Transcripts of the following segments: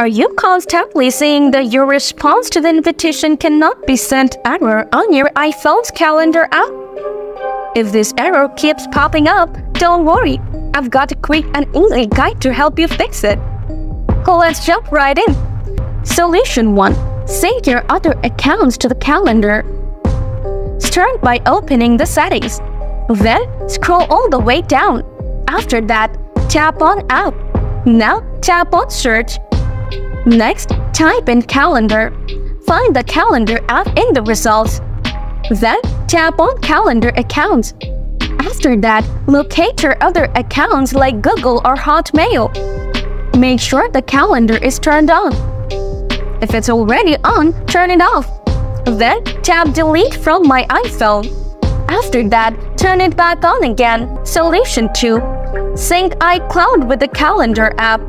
Are you constantly seeing that your response to the invitation cannot be sent error on your iPhone's calendar app? If this error keeps popping up, don't worry. I've got a quick and easy guide to help you fix it. Let's jump right in. Solution 1. Sync your other accounts to the calendar. Start by opening the settings. Then scroll all the way down. After that, tap on App. Now tap on Search. Next, type in Calendar. Find the Calendar app in the results. Then tap on Calendar Accounts. After that, locate your other accounts like Google or Hotmail. Make sure the calendar is turned on. If it's already on, turn it off. Then tap Delete from My iPhone. After that, turn it back on again. Solution 2. Sync iCloud with the Calendar app.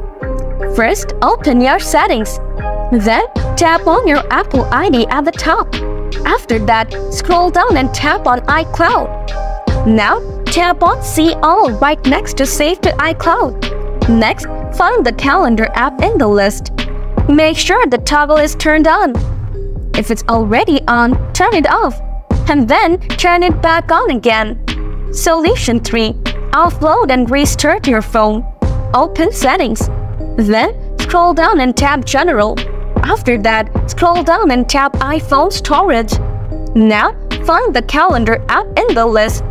First, open your settings. Then, tap on your Apple ID at the top. After that, scroll down and tap on iCloud. Now, tap on See All right next to Save to iCloud. Next, find the Calendar app in the list. Make sure the toggle is turned on. If it's already on, turn it off. And then turn it back on again. Solution 3. Offload and restart your phone. Open Settings. Then scroll down and tap General. After that, scroll down and tap iPhone Storage. Now, find the Calendar app in the list.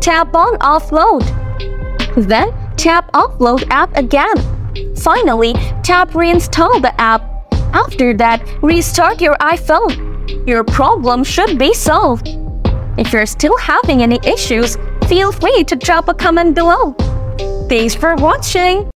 Tap on Offload. Then, tap Offload app again. Finally, tap Reinstall the app. After that, restart your iPhone. Your problem should be solved. If you're still having any issues, feel free to drop a comment below. Thanks for watching!